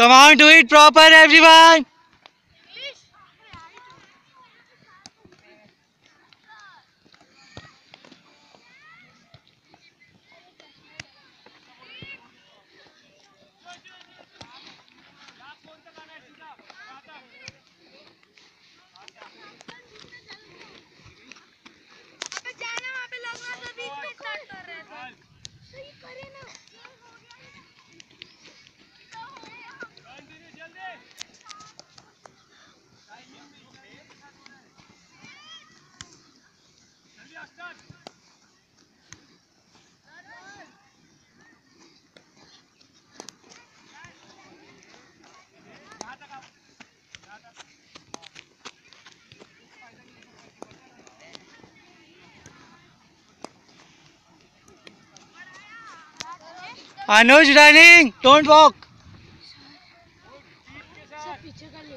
Come on, do it proper, everyone. Anuj running don't walk पीछे का ले